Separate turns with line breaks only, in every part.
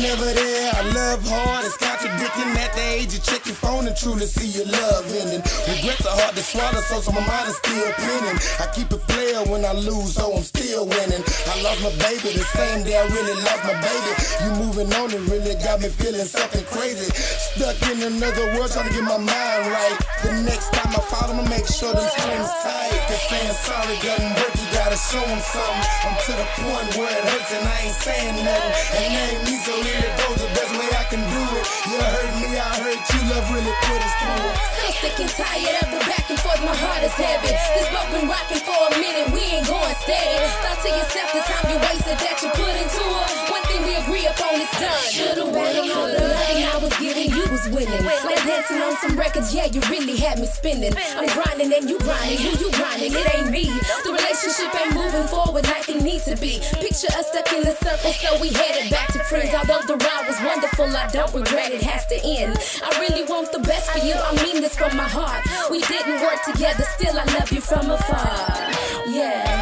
never there. I love hard. It's contradicting at the age you check your phone and truly see your love ending. Regrets are hard to swallow, so, so my mind is still pinning. I keep it player when I lose, so I'm still winning. I lost my baby the same day I really lost my baby. You moving on, it really got me feeling something crazy. Stuck in another world, trying to get my mind right. The next time I fall, I'ma make sure them strings tight. Cause saying sorry doesn't work, you gotta show them something. I'm to the point where it hurts and I ain't saying nothing. And that ain't me, so here it goes, the best way I can do it. You hurt me, I hurt you, love really put us through it.
So sick and tired of the back and forth, my heart is heavy. This boat been rocking for a minute, we ain't going steady. Thought to yourself the time you wasted that you agree upon is done. Shoulda, woulda, coulda. I was giving, you was winning. Like dancing on some records, yeah, you really had me spinning. I'm grinding and you grinding, who you grinding? It ain't me. The relationship ain't moving forward like it needs to be. Mm-hmm. Picture us stuck in the circle, so we headed back to friends. Although the ride was wonderful, I don't regret it has to end. I really want the best for you, I mean this from my heart. We didn't work together, still I love you from afar. Yeah.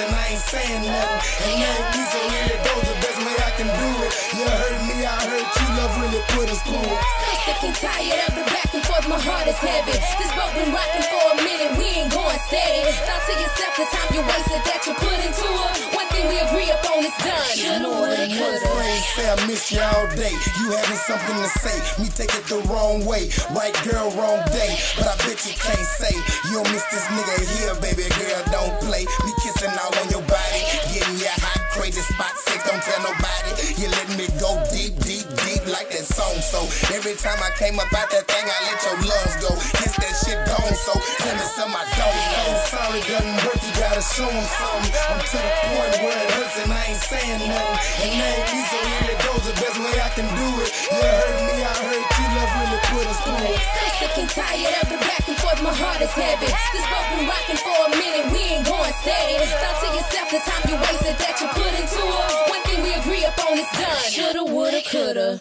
And I ain't saying nothing. And that ain't me, so here it goes, the best way I can do it. You hurt me, I hurt you, love really put us through it.
Sick and tired of the back and forth, my heart is heavy. This boat been rocking for a minute, we ain't going steady. Thought to yourself the time you wasted that you put into it. One thing we agree upon is done.
You know what it. Friends say I miss you all day. You having something to say, me take it the wrong way. Right girl, wrong day. But I bet you can't say you don't miss So every time I came up out that thing, I let your lungs go. Kiss that shit gone. So tell me some I don't know. Sorry doesn't work. You gotta show 'em something. I'm to the point where it hurts and I ain't saying nothing. And that ain't me, so here it goes. The best way I can do it. You hurt me, I hurt you. Love really put us through it.
Tired of the back and forth, my heart is heavy. This boat been rocking for a minute, we ain't going steady. Thought to yourself the time you wasted that you put into it. One thing we agree upon is done. Shoulda, woulda, coulda.